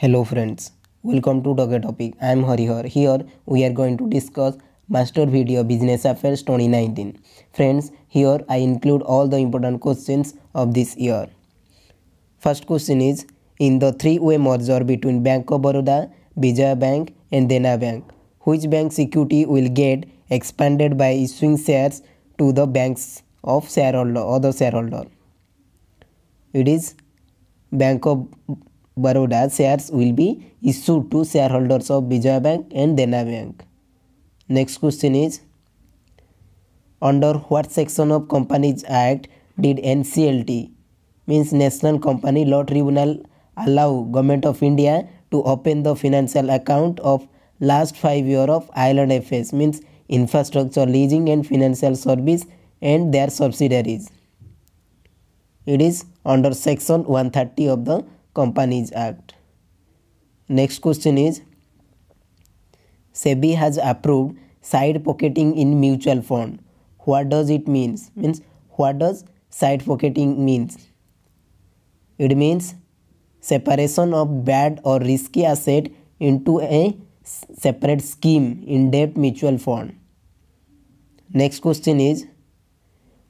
Hello friends, welcome to Talk a Topic. I am Harihar. Here we are going to discuss Master Video Business Affairs 2019. Friends, here I include all the important questions of this year. First question is in the three-way merger between Bank of Baroda, Vijaya Bank and Dena Bank, which bank's equity will get expanded by issuing shares to the banks of shareholder or other shareholder? It is Bank of Baroda shares will be issued to shareholders of Vijaya Bank and Dena Bank. Next question is under what section of Companies Act did NCLT means National Company Law Tribunal allow Government of India to open the financial account of last 5 year of IL&FS means infrastructure leasing and financial service and their subsidiaries. It is under section 130 of the Companies Act. Next question is SEBI has approved side pocketing in mutual fund. What does it means? Means what does side pocketing means? It means separation of bad or risky asset into a separate scheme in debt mutual fund. Next question is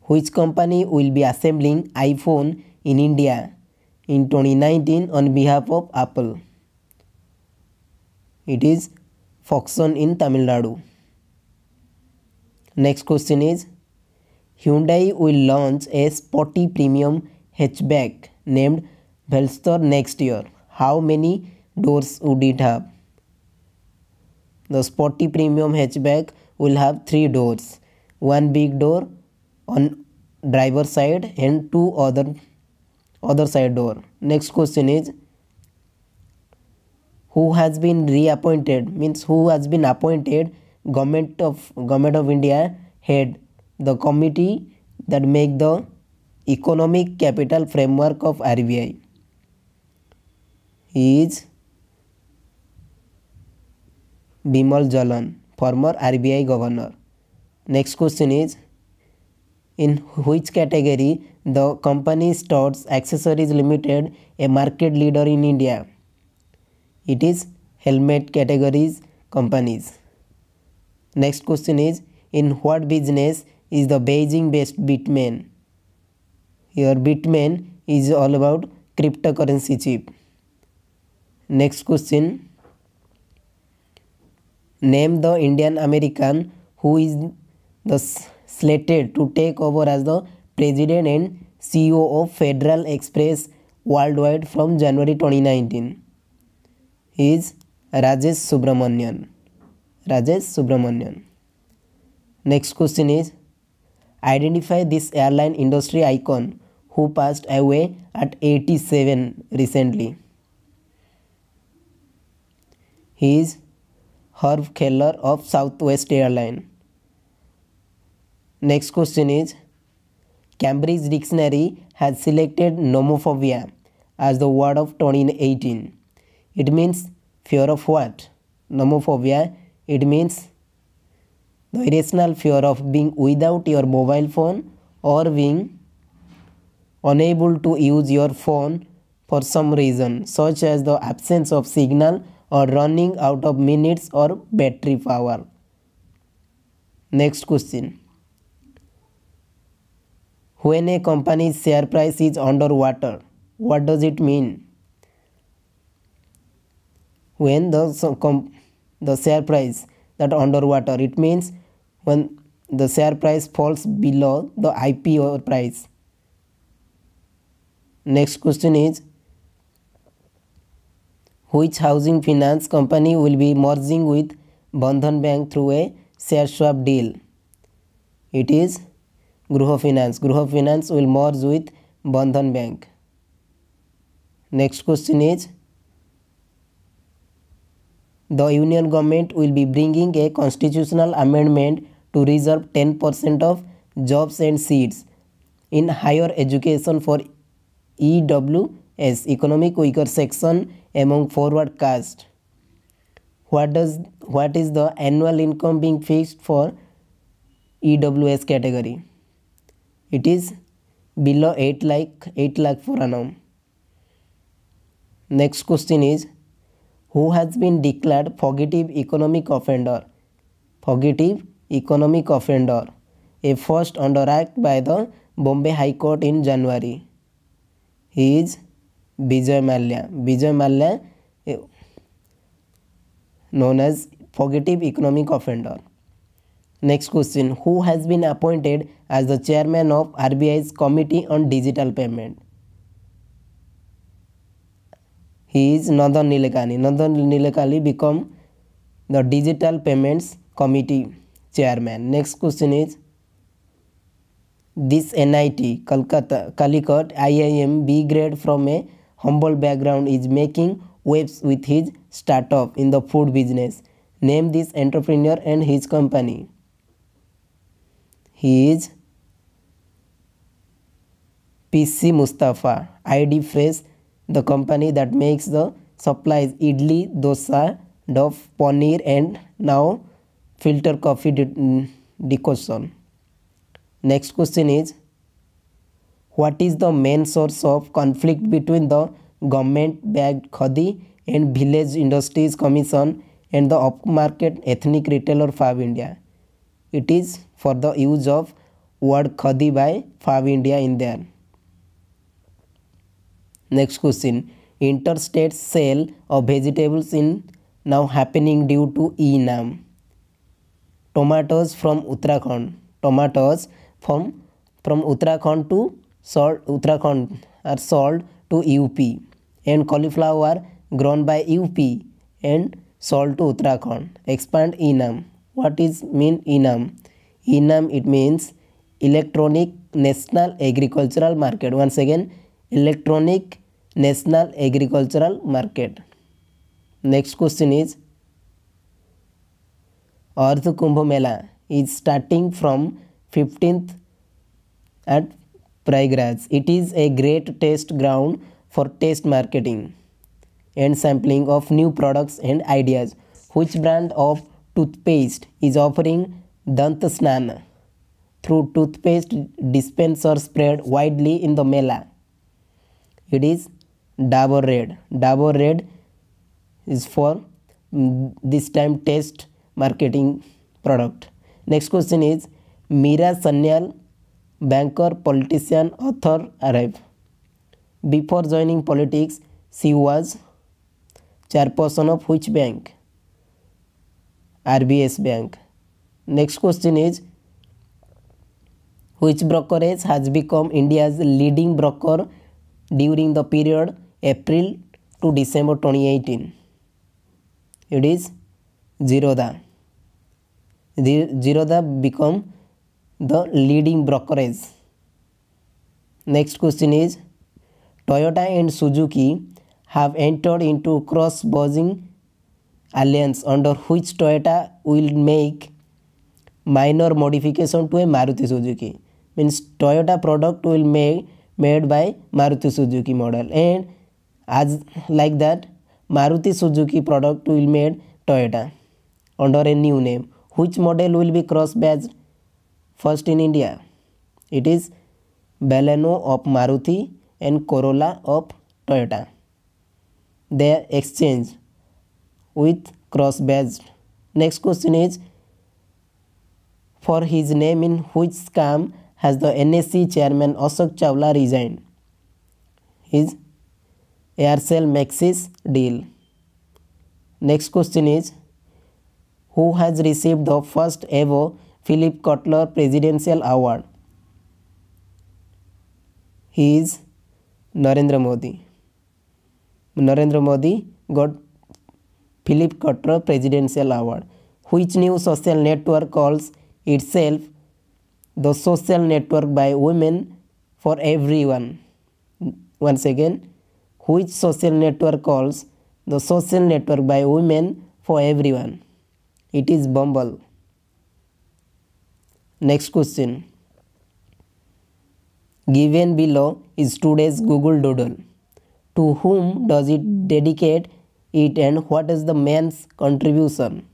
which company will be assembling iPhone in India in 2019 on behalf of Apple. It is Foxconn in Tamil Nadu. Next question is Hyundai will launch a sporty premium hatchback named Veloster next year. How many doors would it have? The sporty premium hatchback will have three doors. One big door on driver side and two other other side door. Next question is who has been reappointed? Means who has been appointed government of government of india head? The committee that make the economic capital framework of rbi is bimal jalan former rbi governor. Next question is in which category the company Studds Accessories Limited, a market leader in India. It is helmet categories companies. Next question is in what business is the Beijing based Bitmain? Here Bitmain is all about cryptocurrency chip. Next question Name the Indian American who is the slated to take over as the President and CEO of Federal Express Worldwide from January 2019. Is Rajesh Subramanian. Rajesh Subramanian. Next question is Identify this airline industry icon who passed away at 87 recently. He is Herb Kelleher of Southwest Airline. Next question is Cambridge Dictionary has selected nomophobia as the word of 2018. It means fear of what? Nomophobia, it means the irrational fear of being without your mobile phone or being unable to use your phone for some reason such as the absence of signal or running out of minutes or battery power. Next question when a company's share price is underwater what does it mean? When the the share price that underwater it means when the share price falls below the IPO price. Next question is which housing finance company will be merging with Bandhan Bank through a share swap deal? It is Gruh Finance. Gruh Finance will merge with Bandhan Bank. Next question is the union government will be bringing a constitutional amendment to reserve 10% of jobs and seats in higher education for EWS economic weaker section among forward caste. What does what is the annual income being fixed for EWS category? It is below 8 lakh 8 lakh per annum next question is who has been declared fugitive economic offender. Fugitive economic offender. A first under act by the Bombay High Court in January. He is Vijay Mallya. Vijay Mallya eh, known as fugitive economic offender. Next question Who has been appointed as the chairman of RBI's Committee on Digital Payment? He is Nandan Nilekani. Nandan Nilekani become the Digital Payments Committee chairman. Next question is this NIT Kolkata Calicut IIM B grade from a humble background is making waves with his startup in the food business. Name this entrepreneur and his company. He is PC Mustafa. ID Fresh, the company that makes the supplies idli, dosa, dough, paneer, and now filter coffee de- mm, decoction. Next question is What is the main source of conflict between the government backed Khadi and Village Industries Commission and the upmarket ethnic retailer Fab India? It is for the use of word Khadi by Fab India in there. Next question Interstate sale of vegetables in now happening due to e-nam. Tomatoes from Uttarakhand. Tomatoes from from Uttarakhand to sold Uttarakhand are sold to UP and cauliflower grown by UP and sold to Uttarakhand. Expand ENAM. What is mean ENAM? ENAM it means Electronic National Agricultural Market. Once again, Electronic National Agricultural Market. Next question is Ardh Kumbh Mela is starting from 15th at Prayagraj. It is a great test ground for test marketing and sampling of new products and ideas. Which brand of toothpaste is offering Dant Snan through toothpaste dispenser spread widely in the Mela? It is Dabur Red. Dabur Red is for mm, this time test marketing product. Next question is Meera Sanyal, banker, politician, author, arrive. Before joining politics, she was chairperson of which bank? RBS Bank. Next question is which brokerage has become India's leading broker during the period April to December 2018? It is Zerodha. Zerodha become the leading brokerage. Next question is Toyota and Suzuki have entered into cross-border alliance under which Toyota will make minor modification to a Maruti Suzuki. Means Toyota product will make made by Maruti Suzuki model and as like that Maruti Suzuki product will made Toyota under a new name. Which model will be cross badged first in India? It is Baleno of Maruti and Corolla of Toyota. They exchange with cross badged. Next question is for his name in which scam has the NSE chairman Ashok Chawla resigned? His Aircel Maxis deal. Next question is Who has received the first ever Philip Kotler Presidential Award? He is Narendra Modi. Narendra Modi got Philip Kotler Presidential Award. Which new social network calls itself the social network by women for everyone? Once again, which social network calls the social network by women for everyone? It is Bumble. Next question. Given below is today's Google Doodle. To whom does it dedicate it and what is the man's contribution?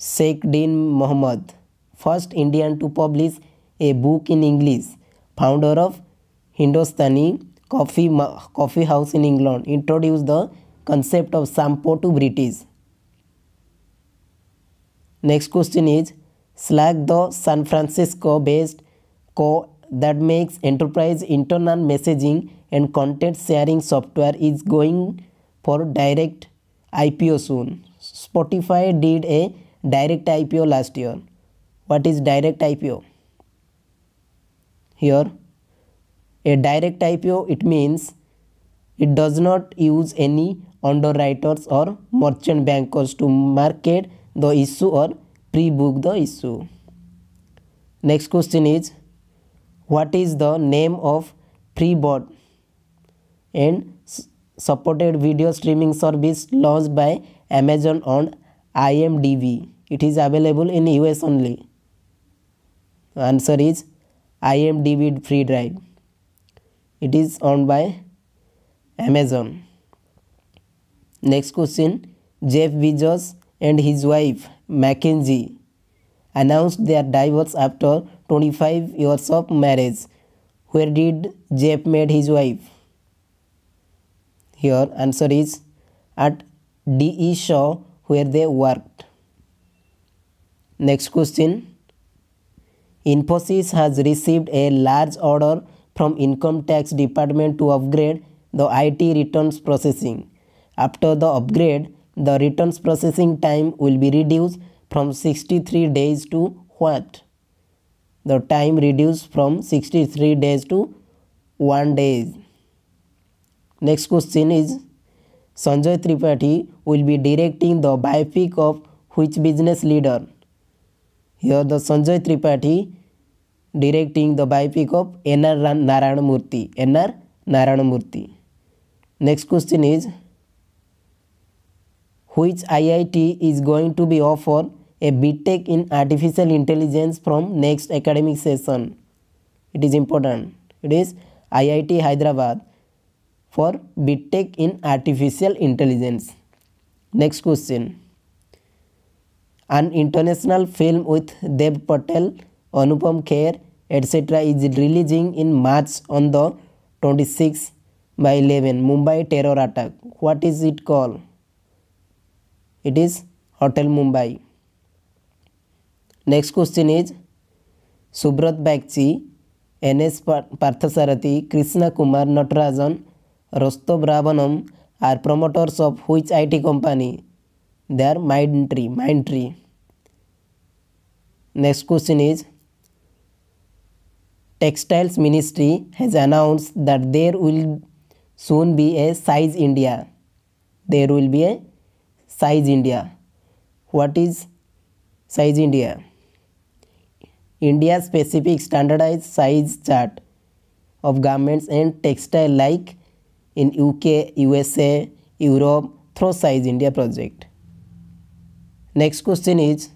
Sheikh Din Mohammed, first Indian to publish a book in English, founder of Hindustani coffee, coffee house in England introduced the concept of shampoo to British. Next question is Slack the San Francisco based co that makes enterprise internal messaging and content sharing software is going for direct IPO soon. Spotify did a direct IPO last year. What is direct IPO? Here, a direct IPO it means it does not use any underwriters or merchant bankers to market the issue or pre-book the issue. Next question is what is the name of Freebot and supported video streaming service launched by Amazon on IMDb. It is available in US only. Answer is IMDb free drive. It is owned by Amazon. Next question Jeff Bezos and his wife Mackenzie announced their divorce after 25 years of marriage. Where did Jeff meet his wife? Here answer is at DE Shaw where they worked. Next question. Infosys has received a large order from income tax department to upgrade the IT returns processing. After the upgrade, the returns processing time will be reduced from 63 days to what? The time reduced from 63 days to 1 day. Next question is Sanjay Tripathi will be directing the biopic of which business leader here the Sanjay Tripathi directing the biopic of N R Narayana Murthy N R Narayana Murthy next question is which IIT is going to be offer a BTech in artificial intelligence from next academic session it is important it is I Hyderabad for BTech in artificial intelligence. Next question. An international film with Dev Patel, Anupam Kher, etc. is releasing in March on the 26 by 11 Mumbai terror attack. What is it called? It is Hotel Mumbai. Next question is Subrat Bagchi, NS Parthasarathi, Krishna Kumar Natarajan, Rostow Ravanan are promoters of which IT company? They are Mindtree. Mindtree. Next question is Textiles Ministry has announced that there will soon be a Size India. There will be a Size India. What is Size India? India specific standardized size chart of garments and textile like in UK, USA, Europe through Size India project. Next question is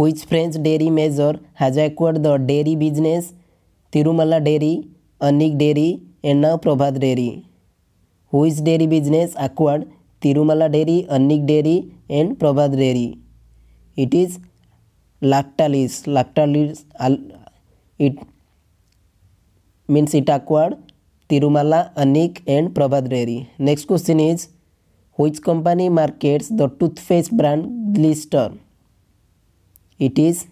which French dairy major has acquired the dairy business Tirumala Dairy, Anik Dairy and now Prabhat Dairy. Which dairy business acquired Tirumala Dairy, Anik Dairy and Prabhat Dairy? It is Lactalis. Lactalis it means it acquired Tirumala, Anik and Prabhat Next question is which company markets the toothpaste brand Glister? It is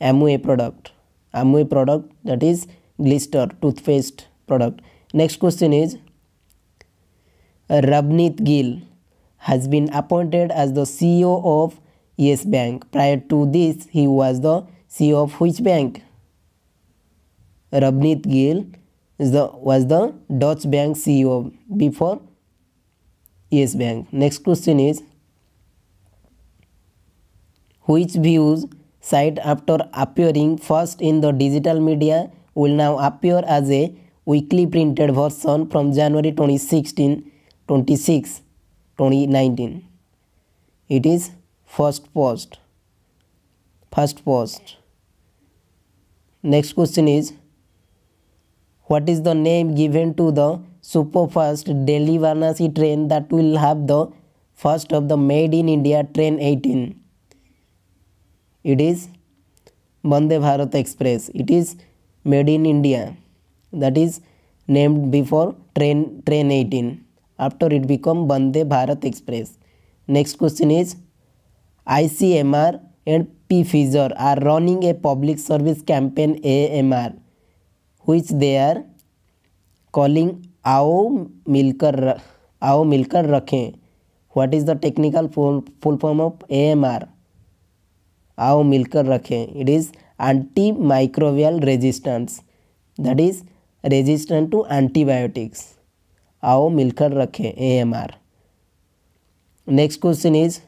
Amway product. Amway product that is Glister toothpaste product. Next question is Ravneet Gill has been appointed as the CEO of Yes Bank. Prior to this, he was the CEO of which bank? Ravneet Gill the, was the Deutsche Bank CEO before Yes Bank. Next question is which views site after appearing first in the digital media will now appear as a weekly printed version from January 2016 26 2019 it is Firstpost. First post. Next question is what is the name given to the superfast Delhi Varanasi train that will have the first of the made in India train 18 it is Vande Bharat Express. It is made in India. That is named before train train 18. After it become Vande Bharat Express. Next question is ICMR and Pfizer are running a public service campaign AMR which they are calling आओ मिलकर आओ मिलकर रखें what is the technical full form of A M R आओ मिलकर रखें it is anti microbial resistance that is resistant to antibiotics आओ मिलकर रखें A M R next question is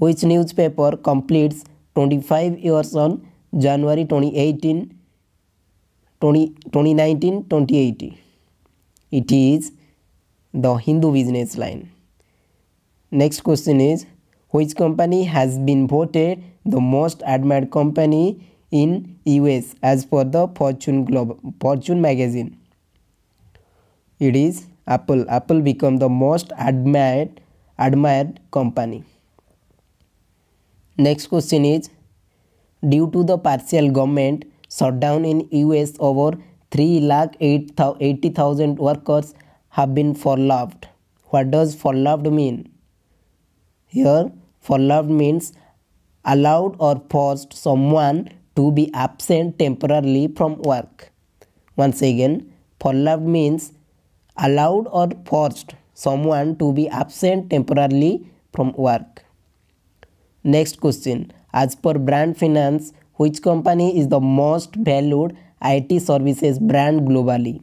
which newspaper completes 25 years on January 2018 20, 2019 2080 it is the Hindu business line. Next question is which company has been voted the most admired company in US as per the Fortune Global Fortune magazine? It is Apple. Apple become the most admired admired company. Next question is due to the partial government shutdown in US over 3 lakh 80,000 workers have been furloughed. What does furloughed mean? Here furloughed means allowed or forced someone to be absent temporarily from work. Once again furloughed means allowed or forced someone to be absent temporarily from work. Next question. As per Brand Finance, which company is the most valued IT services brand globally?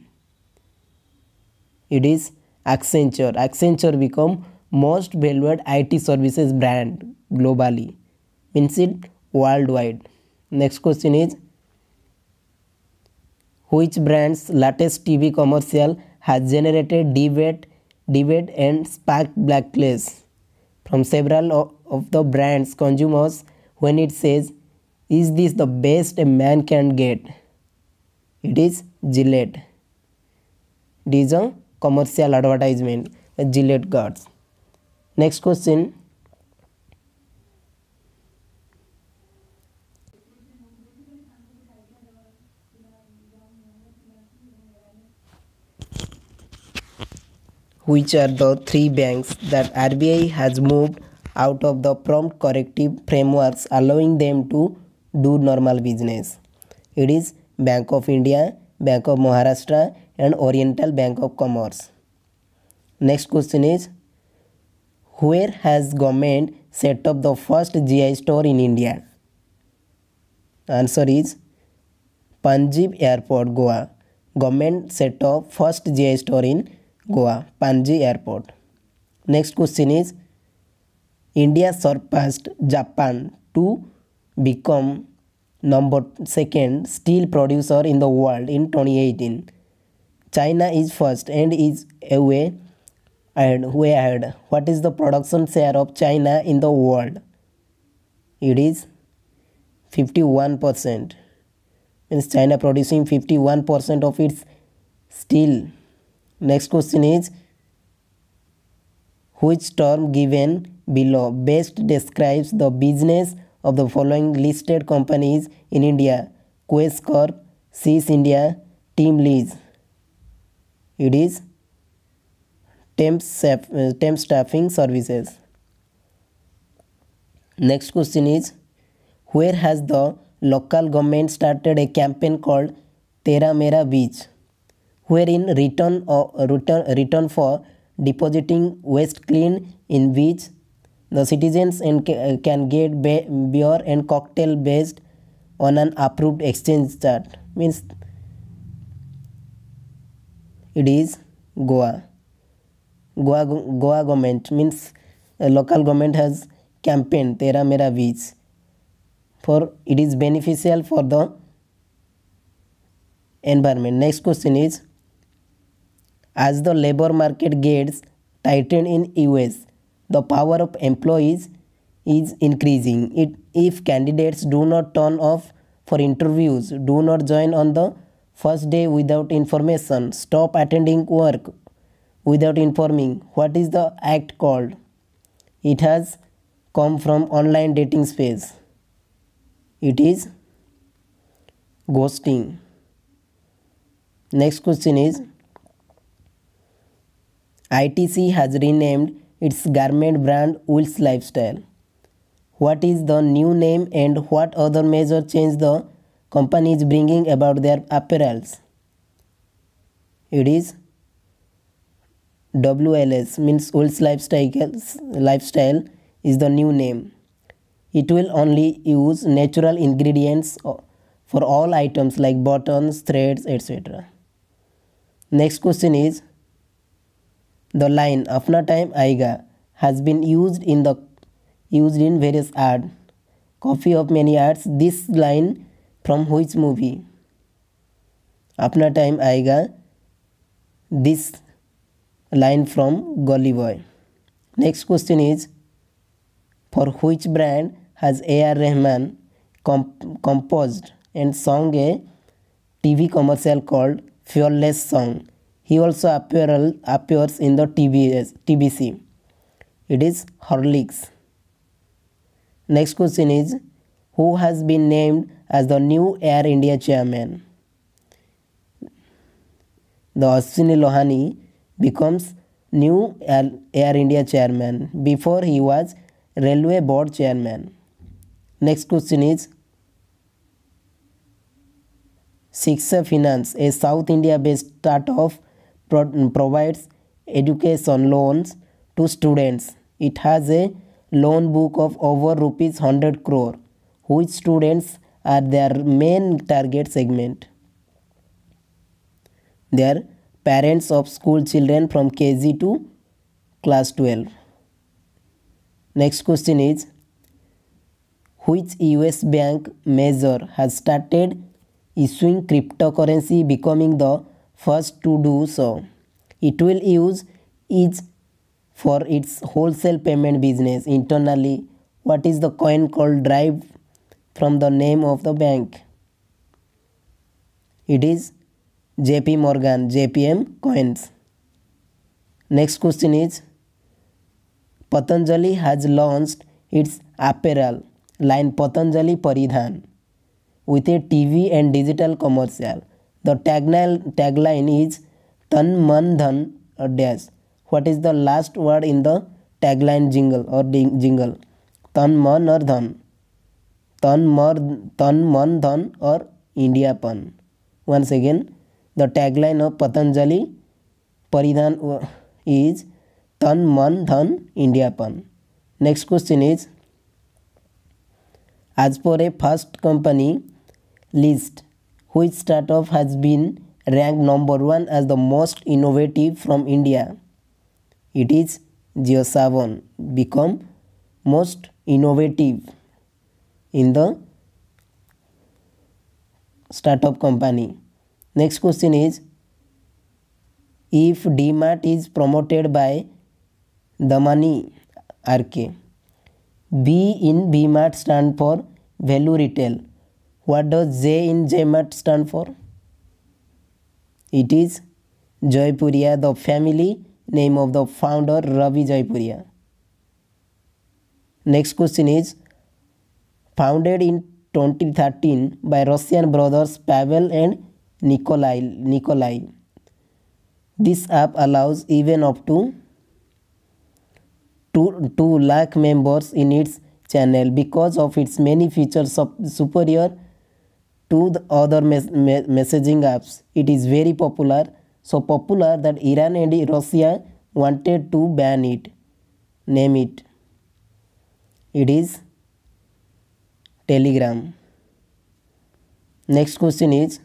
It is Accenture. Accenture become most valued IT services brand globally. Means it worldwide. Next question is which brand's latest TV commercial has generated debate, debate and sparked backlash from several of the brand's consumers when it says, Is this the best a man can get? It is Gillette. It is a commercial advertisement, Gillette guards. Next question. Which are the three banks that RBI has moved out of the prompt corrective frameworks allowing them to do normal business. It is Bank of India, Bank of Maharashtra and Oriental Bank of Commerce. Next question is where has government set up the first GI store in India? Answer is Panjim Airport, Goa. Government set up first GI store in Goa, Panji Airport. Next question is India surpassed Japan to become number second steel producer in the world in 2018. China is first and is away and way ahead. What is the production share of China in the world? It is 51%. Means China producing 51% of its steel. Next question is which term given below best describes the business of the following listed companies in India Quess Corp, SIS India, Team Lease. It is temp, uh, temp staffing services. Next question is where has the local government started a campaign called Tera Mera Beach wherein return or return, return for depositing waste clean in beach the citizens uh, can get beer and cocktail based on an approved exchange chart. Means it is Goa. Goa, Goa government means local government has campaign Tera Mera Beach for it is beneficial for the environment. Next question is as the labor market gets tightened in US the power of employees is increasing. It, if candidates do not turn off for interviews, do not join on the first day without information, stop attending work without informing, what is the act called? It has come from online dating space. It is ghosting. Next question is ITC has renamed its garment brand Wills Lifestyle. What is the new name and what other major change the company is bringing about their apparels? It is WLS means Wills Lifestyle, Lifestyle is the new name. It will only use natural ingredients for all items like buttons, threads, etc. Next question is the line Apna time aega has been used in the used in various art. Copy of many arts. This line from which movie? Apna time aega. This line from Gully Boy. Next question is for which brand has A.R. Rahman comp- composed and sung a TV commercial called Fearless Song. He also appear, appears in the TBS, TBC. It is Horlicks. Next question is Who has been named as the new Air India chairman? The Ashwini Lohani becomes new Air, India chairman. Before he was railway board chairman. Next question is Shiksha Finance, a South India based startup, pro- mm, provides education loans to students. It has a loan book of over rupees 100 crore, which students are their main target segment. They are parents of school children from KG to class 12. Next question is Which US bank major has started issuing cryptocurrency becoming the first to do so? It will use each for its wholesale payment business internally. What is the coin called derived from the name of the bank? It is JP Morgan, JPM coins. Next question is Patanjali has launched its apparel line Patanjali Paridhan with a TV and digital commercial. The tagline, tagline is Tan Man Dhan dash. What is the last word in the tagline jingle or jingle? Tan Man or Dhan? Tan Mar Tan Man Dhan or India Pan? Once again, the tagline of Patanjali Paridhan is Tan Man Dhan India Pan. Next question is As per a first company list, which startup has been ranked number one as the most innovative from India? It is JioSaavn become most innovative in the startup company. Next question is if DMart is promoted by Damani RK. B in BMart stand for value retail. What does J in JMart stand for? It is Joypuria, the family name of the founder Ravi Joypuria. Next question is founded in 2013 by Russian brothers Pavel and Nikolai. Nikolai. This app allows even up to 2, 2 lakh members in its channel because of its many features of superior to the other mes- me- messaging apps. It is very popular, so popular that Iran and Russia wanted to ban it. Name it. It is Telegram. Next question is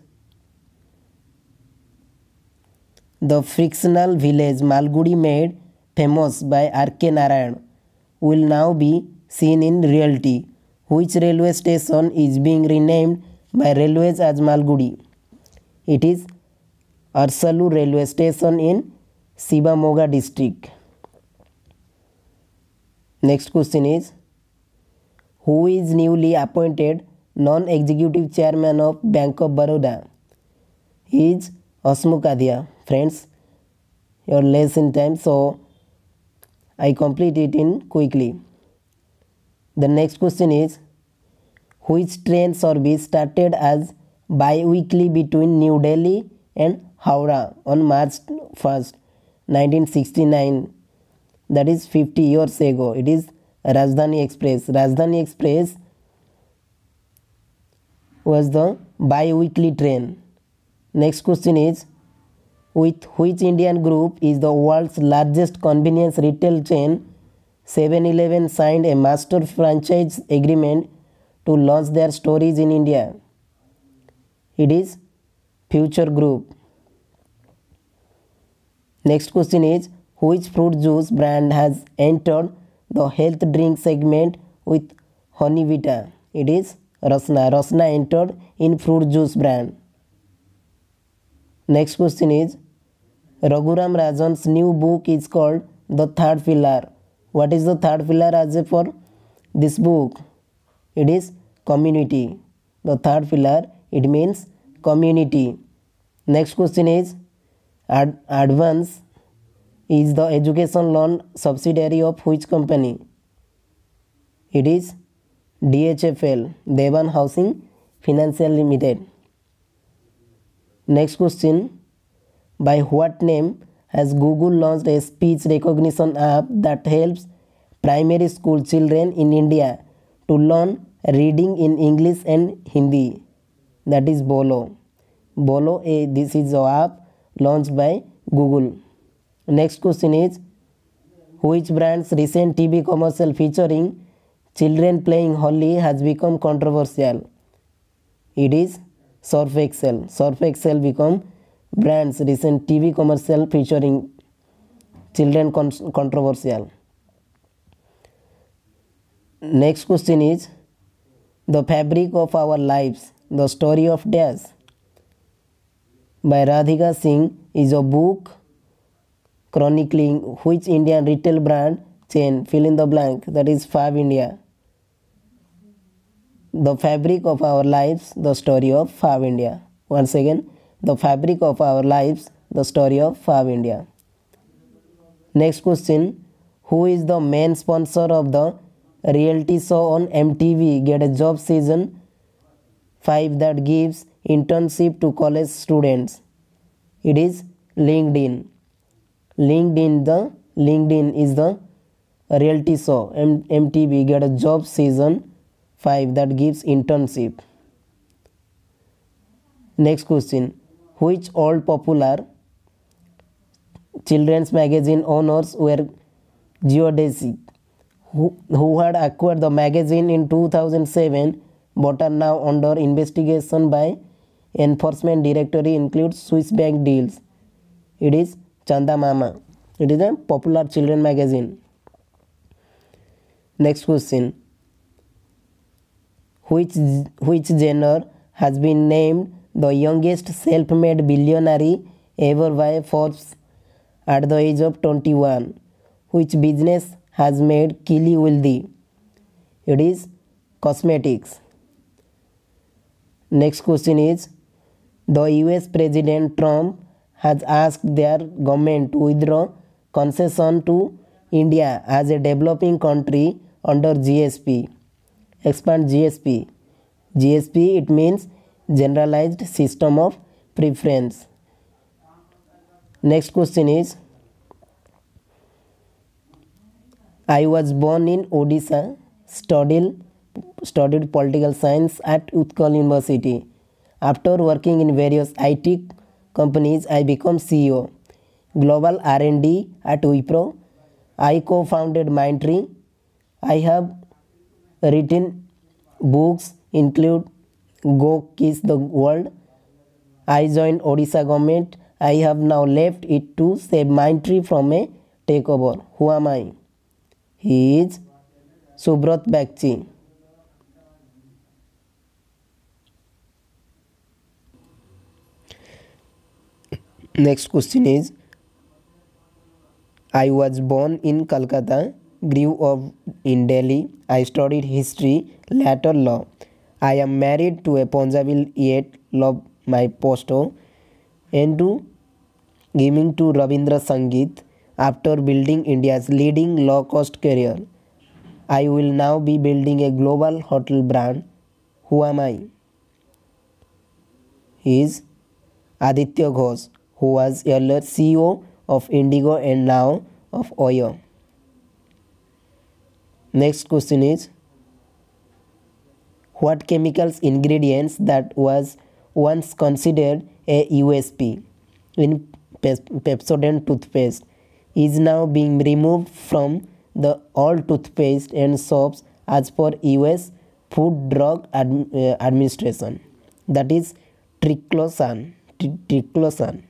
The fictional village Malgudi made famous by R.K. Narayan will now be seen in reality. Which railway station is being renamed by railways as Malgudi? It is Arsalu railway station in Shivamoga district. Next question is Who is newly appointed non-executive chairman of Bank of Baroda? He is Hasmukh Adhia. Friends, your lesson time so I complete it in quickly. The next question is which train service started as bi-weekly between New Delhi and Howrah on March 1st, 1969. That is 50 years ago. It is Rajdhani Express. Rajdhani Express was the bi-weekly train. Next question is with which Indian group is the world's largest convenience retail chain 7-Eleven signed a master franchise agreement to launch their stories in India. It is Future Group. Next question is which fruit juice brand has entered the health drink segment with Honey Honeyvita? It is Rasna. Rasna entered in fruit juice brand. Next question is Raghuram Rajan's new book is called The Third Pillar. What is the third pillar as for this book? It is community. The third pillar it means community. Next question is Ad- Avanse is the education loan subsidiary of which company? It is DHFL, Dewan Housing Financial Limited. Next question By what name has Google launched a speech recognition app that helps primary school children in India to learn reading in English and Hindi? That is Bolo. Bolo, a, this is the app launched by Google. Next question is Which brand's recent TV commercial featuring children playing Holi has become controversial? It is Surf Excel. Surf Excel become brand's recent TV commercial featuring children con- controversial. Next question is The Fabric of Our Lives, The Story of Dash by Radhika Singh is a book chronicling which Indian retail brand chain fill in the blank that is Fab India. The fabric of our lives, the story of Fab India. Once again, the fabric of our lives, the story of Fab India. Next question Who is the main sponsor of the reality show on MTV Get a Job season 5 that gives internship to college students? It is LinkedIn. LinkedIn the LinkedIn is the reality show M- MTV Get a Job season 5 that gives internship. Next question Which old popular children's magazine owners were geodesic who, who had acquired the magazine in 2007 but are now under investigation by enforcement directory includes Swiss bank deals. It is Chanda Mama. It is a popular children magazine. Next question. Which which genre has been named the youngest self-made billionaire ever by Forbes at the age of 21? Which business has made Kelly wealthy? It is cosmetics. Next question is the US President Trump has asked their government to withdraw concession to India as a developing country under GSP. Expand GSP. GSP it means generalized system of preference. Next question is I was born in Odisha, studied, studied political science at Utkal University. After working in various IT companies, I became CEO. Global R&D at Wipro. I co-founded Mindtree. I have written books include Go Kiss the World. I joined Odisha government. I have now left it to save Mindtree from a takeover. Who am I? He is Subrat Bagchi. Next question is I was born in Calcutta, grew up in Delhi. I studied history, later law. I am married to a Punjabi yet love my posto and to giving to Ravindra Sangeet after building India's leading low cost career. I will now be building a global hotel brand. Who am I? He is Aditya Ghosh, who was earlier CEO of Indigo and now of Oyo. Next question is what chemicals ingredients that was once considered a USP in Pepsodent toothpaste is now being removed from the all toothpaste and soaps as per US Food Drug uh, Administration. That is triclosan triclosan.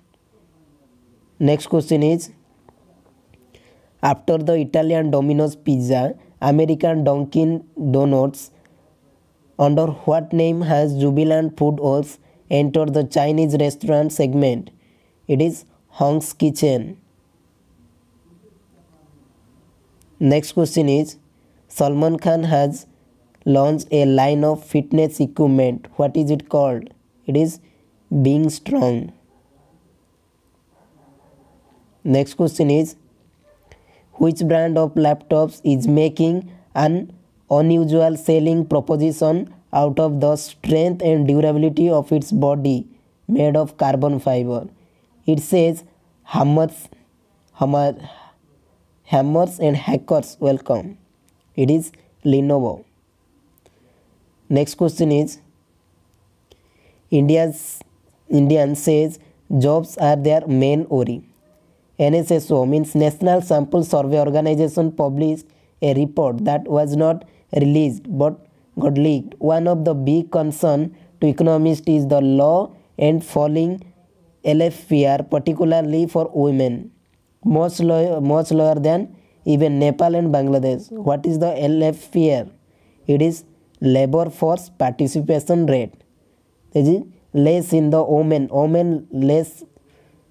Next question is after the Italian Domino's pizza American Dunkin Donuts under what name has Jubilant Food Works entered the Chinese restaurant segment? It is Hong's Kitchen Next question is Salman Khan has launched a line of fitness equipment. What is it called? It is Being Strong. Next question is Which brand of laptops is making an unusual selling proposition out of the strength and durability of its body made of carbon fiber? It says Hammers, Hammer, hammers and hackers welcome. It is Lenovo. Next question is India's Indian says jobs are their main worry. NSSO means National Sample Survey Organization published a report that was not released but got leaked. One of the big concern to economists is the low and falling LFPR, particularly for women much lower, much lower than even Nepal and Bangladesh. What is the LFPR? It is labor force participation rate. This is less in the women, women less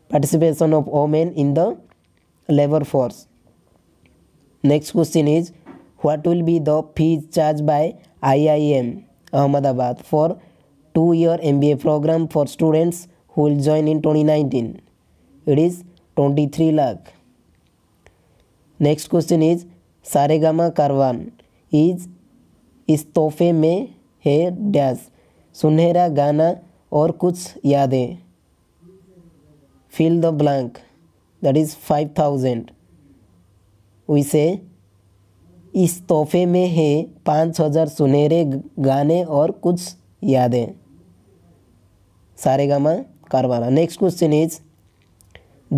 participation of women in the labor force. Next question is what will be the fees charged by IIM Ahmedabad for two-year MBA program for students who will join in 2019? It is 23 lakh. Next question is, Saregama Carvaan is इस तोहफे में है dash. सुनहरा गाना और कुछ यादें। Fill the blank that is five thousand उसे इस तोहफे में है पाँच हज़ार सुनहरे गाने और कुछ यादें। Saregama Carvaan. Next question is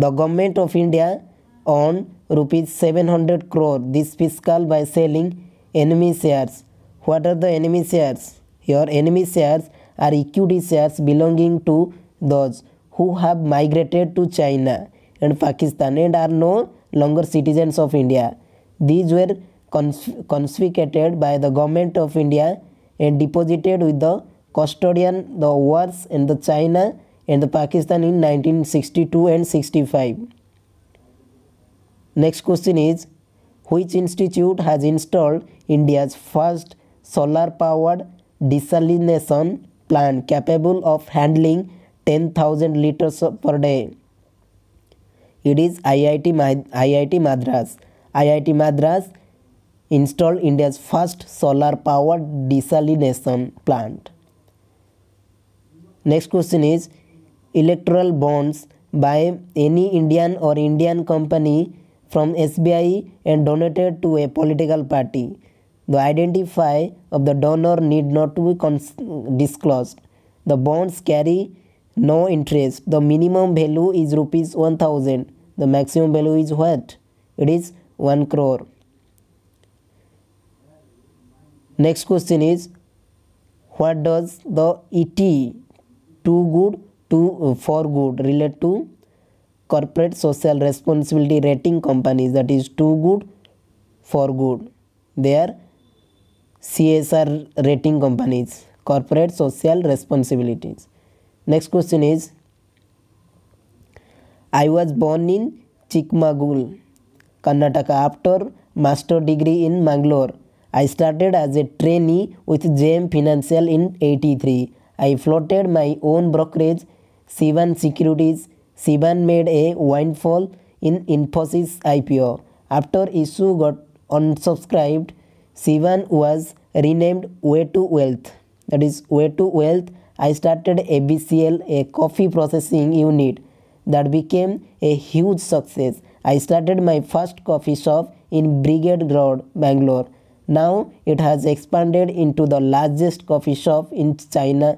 The government of India earned rupees 700 crore this fiscal by selling enemy shares. What are the enemy shares? Your enemy shares are equity shares belonging to those who have migrated to China and Pakistan and are no longer citizens of India. These were confiscated by the government of India and deposited with the custodian, the wars in the China and the Pakistan in 1962 and 65. Next question is which institute has installed India's first solar powered desalination plant capable of handling 10,000 liters per day? It is IIT, IIT Madras. IIT Madras installed India's first solar powered desalination plant. Next question is electoral bonds by any Indian or Indian company from SBI and donated to a political party. The identify of the donor need not to be disclosed. The bonds carry no interest. The minimum value is rupees 1000. The maximum value is what? It is 1 crore. Next question is what does the ET too good to uh, for good relate to corporate social responsibility rating companies that is too good for good. They are csr rating companies corporate social responsibilities. Next question is i was born in chikmagalur karnataka. After master degree in mangalore i started as a trainee with jm financial in 83 i floated my own brokerage Sivan Securities, Sivan made a windfall in Infosys IPO. After issue got unsubscribed, Sivan was renamed Way to Wealth. That is Way to Wealth I started ABCL, a coffee processing unit that became a huge success. I started my first coffee shop in Brigade Road, Bangalore. Now it has expanded into the largest coffee shop in China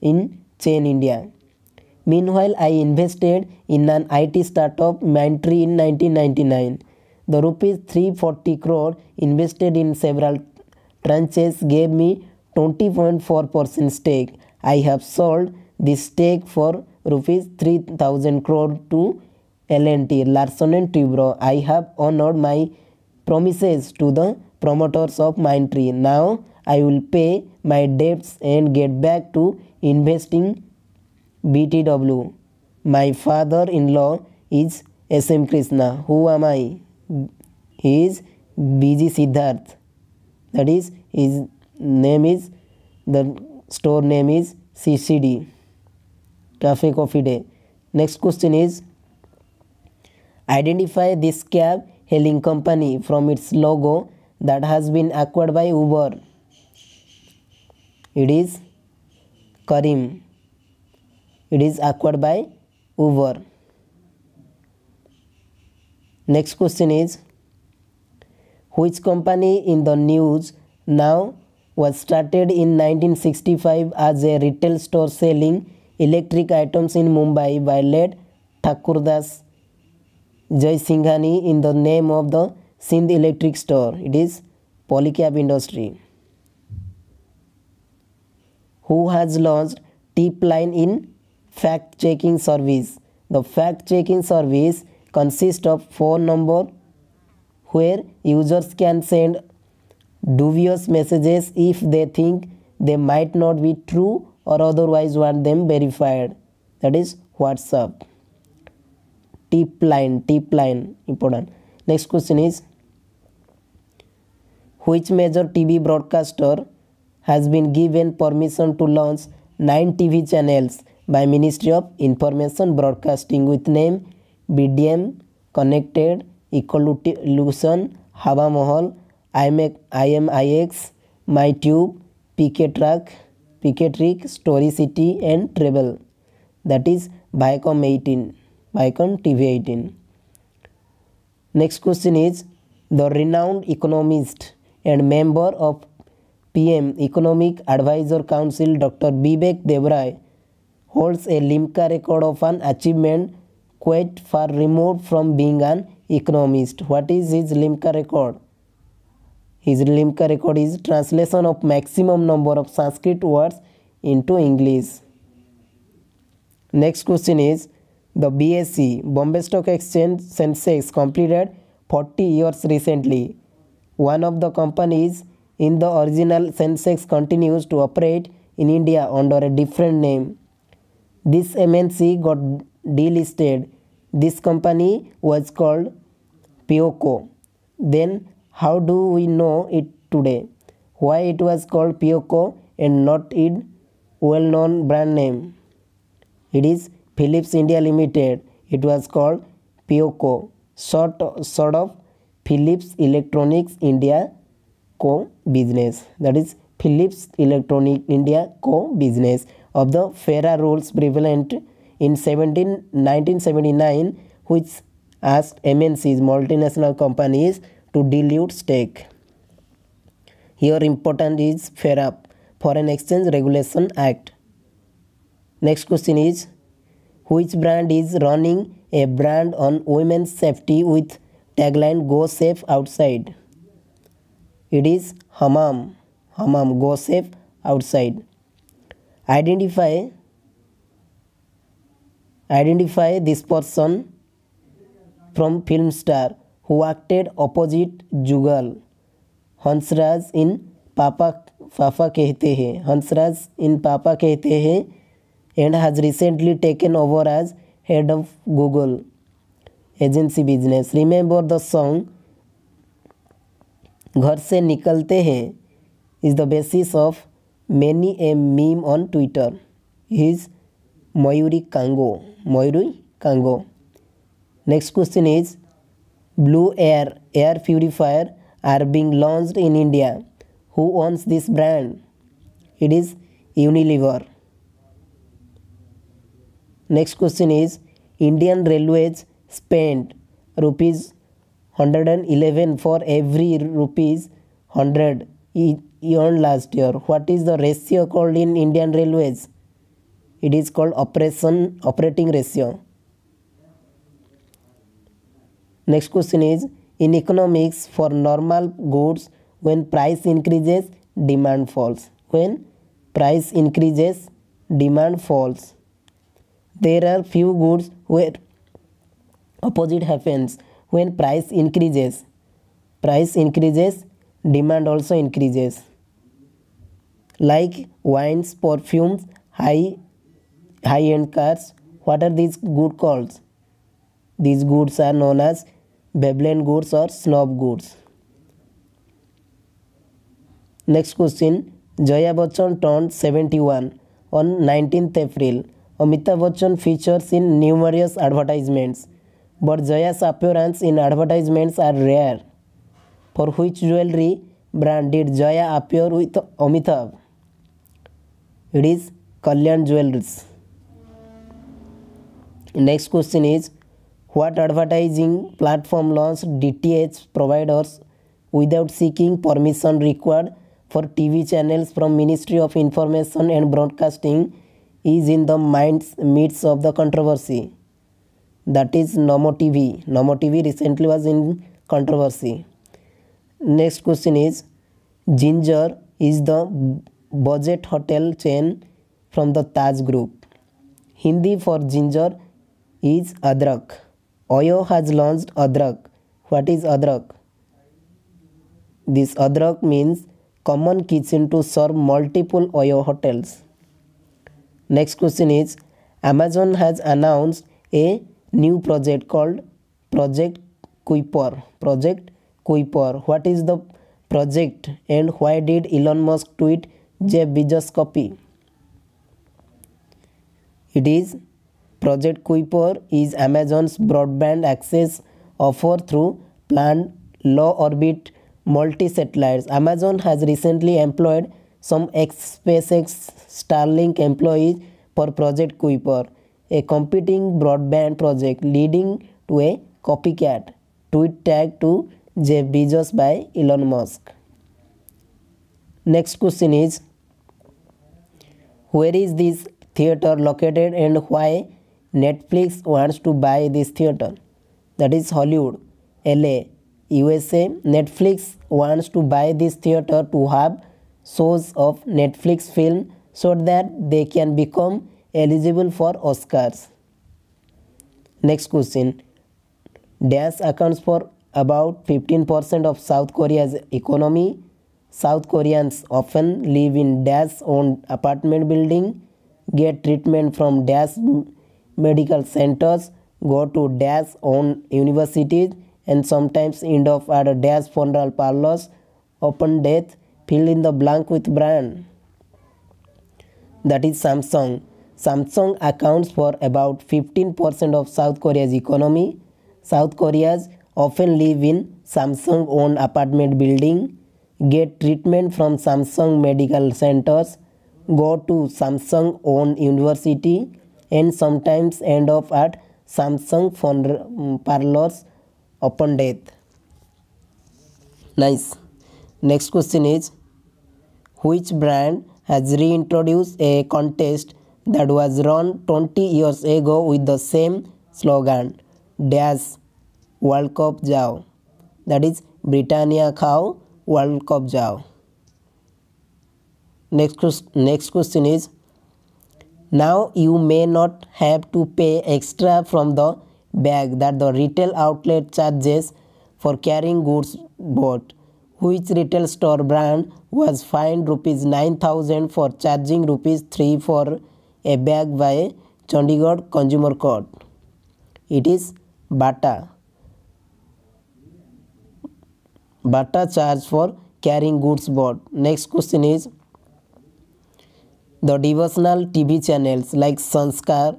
in Chain India. Meanwhile, I invested in an IT startup Mindtree in 1999. The rupees 340 crore invested in several tranches gave me 20.4% stake. I have sold this stake for rupees 3000 crore to L&T Larsen and Toubro. I have honored my promises to the promoters of Mindtree. Now I will pay my debts and get back to investing BTW. My father in law is SM Krishna. Who am I? He is VG Siddharth. That is, his name is, the store name is CCD. Cafe Coffee Day. Next question is Identify this cab hailing company from its logo that has been acquired by Uber. It is Careem it is acquired by Uber. Next question is which company in the news now was started in 1965 as a retail store selling electric items in Mumbai by late Thakurdas Jaisinghani in the name of the Sindh Electric Store. It is Polycab Industry. Who has launched Tip Line in fact checking service. The fact checking service consists of phone number where users can send dubious messages if they think they might not be true or otherwise want them verified. That is WhatsApp. Tip line, tip line, important. Next question is which major TV broadcaster has been given permission to launch 9 TV channels by Ministry of Information Broadcasting with name BDM Connected Evolution Hava Mahal IMIX MyTube PK Track PK Trick Story City and Travel that is Viacom 18 Viacom TV 18 next question is the renowned economist and member of PM Economic Advisor Council Dr. Vivek Debroy holds a Limca record of an achievement quite far removed from being an economist. What is his Limca record? His Limca record is translation of maximum number of Sanskrit words into English. Next question is the BSE Bombay Stock Exchange Sensex completed 40 years recently. One of the companies in the original Sensex continues to operate in India under a different name. This MNC got delisted. This company was called Peico. Then how do we know it today? Why it was called Peico and not its well-known brand name? It is Philips India Limited. It was called Peico, sort sort of Philips Electronics India Co business. That is Philips Electronic India Co business of the FERA rules prevalent in 17, 1979 which asked MNCs multinational companies to dilute stake. Here important is FERA Foreign Exchange Regulation Act. Next question is which brand is running a brand on women's safety with tagline go safe outside? It is Hamam. Hamam go safe outside identify identify this person from film star who acted opposite Jugal Hansraj in Papa Papa Kehte Hai Hansraj in Papa Kehte Hai and has recently taken over as head of Google agency business. Remember the song, घर से निकलते हैं is the basis of many a meme on Twitter is Mayuri Kango Mayuri Kango next question is blue air air purifier are being launch in India who owns this brand it is Unilever next question is Indian railways spent rupees 111 for every rupees 100 he earned last year. What is the ratio called in Indian Railways? It is called operation operating ratio. Next question is in economics for normal goods when price increases demand falls. When price increases demand falls. There are few goods where opposite happens when price increases. Price increases demand also increases. Like wines, perfumes, high high end cars. What are these good called? These goods are known as Veblen goods or snob goods. Next question Jaya Bachchan turned 71 on 19th April. Amitabh Bachchan features in numerous advertisements, but Jaya's appearance in advertisements are rare. For which jewelry brand did Jaya appear with Amitabh? It is Kalyan Jewelers. Next question is what advertising platform launched DTH providers without seeking permission required for TV channels from Ministry of Information and Broadcasting is in the minds midst of the controversy. That is Namo TV. Namo TV recently was in controversy. Next question is Ginger is the budget hotel chain from the Taj group. Hindi for ginger is adrak. Oyo has launched Adrak. What is Adrak? This Adrak means common kitchen to serve multiple Oyo hotels. Next question is Amazon has announced a new project called Project Kuiper. Project Kuiper. What is the project and why did Elon Musk tweet Jeff Bezos copy? It is Project Kuiper is Amazon's broadband access offer through planned low orbit multi satellites. Amazon has recently employed some ex SpaceX Starlink employees for Project Kuiper, a competing broadband project leading to a copycat tweet tag to Jeff Bezos by Elon Musk. Next question is Where is this theater located and why Netflix wants to buy this theater. That is Hollywood, LA, USA. Netflix wants to buy this theater to have shows of Netflix film so that they can become eligible for Oscars. Next question. Dash accounts for about 15% of South Korea's economy. South Koreans often live in Dash owned apartment building, get treatment from Dash medical centers, go to dash on universities, and sometimes end up at a dash funeral parlors, open death, fill in the blank with brand. That is Samsung. Samsung accounts for about 15% of South Korea's economy. South Koreans often live in Samsung owned apartment building, get treatment from Samsung medical centers, go to Samsung owned university, and sometimes end up at Samsung phone mm, parlors upon death. Nice. Next question is which brand has reintroduced a contest that was run 20 years ago with the same slogan Dash World Cup Jao that is Britannia Khao World Cup Jao. Next, next question is now you may not have to pay extra from the bag that the retail outlet charges for carrying goods bought. Which retail store brand was fined rupees 9000 for charging rupees 3 for a bag by Chandigarh Consumer Court? It is Bata. Bata charge for carrying goods bought. Next question is the devotional TV channels like Sanskar,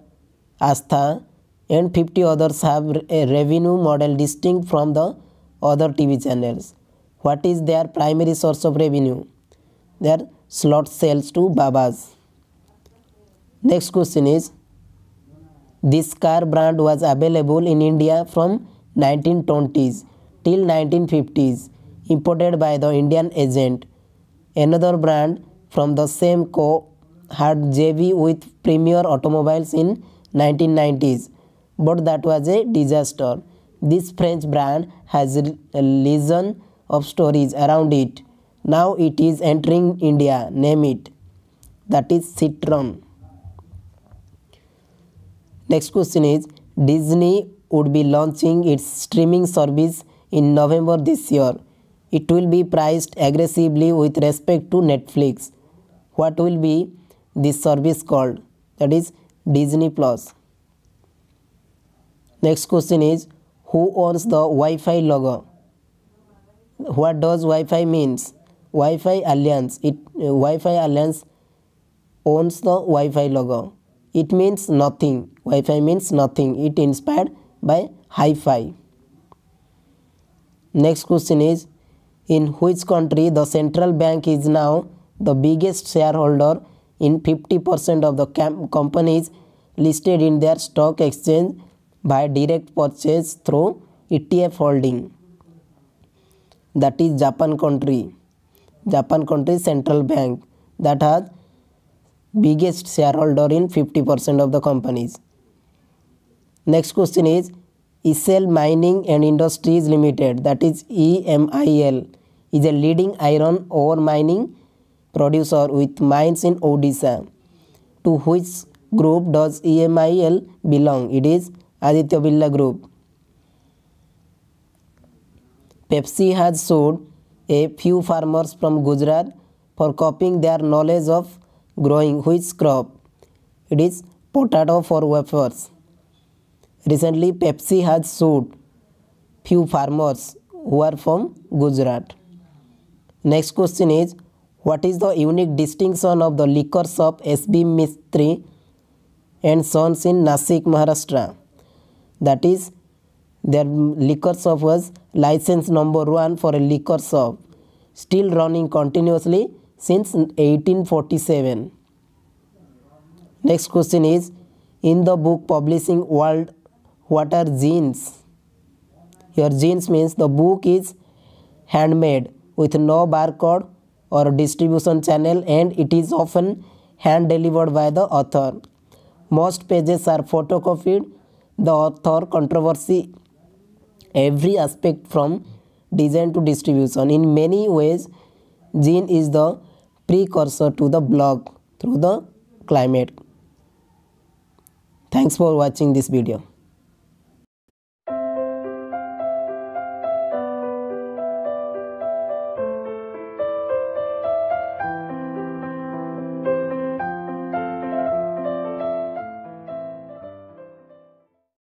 Astha, and 50 others have a revenue model distinct from the other TV channels. What is their primary source of revenue? Their slot sales to Babas. Next question is This car brand was available in India from 1920s till 1950s, imported by the Indian agent. Another brand from the same co had JV with Premier Automobiles in 1990s, but that was a disaster. This French brand has a legion of stories around it. Now it is entering India, name it. That is Citroen. Next question is Disney would be launching its streaming service in November this year. It will be priced aggressively with respect to Netflix. What will be this service called? That is Disney Plus. Next question is who owns the Wi-Fi logo? What does Wi-Fi means? Wi-Fi Alliance. It uh, Wi-Fi Alliance owns the Wi-Fi logo. It means nothing. Wi-Fi means nothing. It inspired by Hi-Fi. Next question is in which country the central bank is now the biggest shareholder in 50% of the companies listed in their stock exchange by direct purchase through ETF holding. That is Japan country. Japan country central bank that has biggest shareholder in 50% of the companies. Next question is Essel Mining and Industries Limited that is EMIL is a leading iron ore mining producer with mines in Odisha. To which group does EMIL belong? It is Aditya Birla Group. Pepsi has sued a few farmers from Gujarat for copying their knowledge of growing which crop? It is potato for wafers. Recently, Pepsi has sued few farmers who are from Gujarat. Next question is what is the unique distinction of the liquor shop SB Mistry and Sons in Nasik, Maharashtra? That is, their liquor shop was license number one for a liquor shop, still running continuously since 1847. Next question is in the book Publishing World, what are zines? your zines means the book is handmade with no barcode or distribution channel and it is often hand delivered by the author. Most pages are photocopied. The author controversy every aspect from design to distribution. In many ways, zine is the precursor to the blog through the climate. Thanks for watching this video.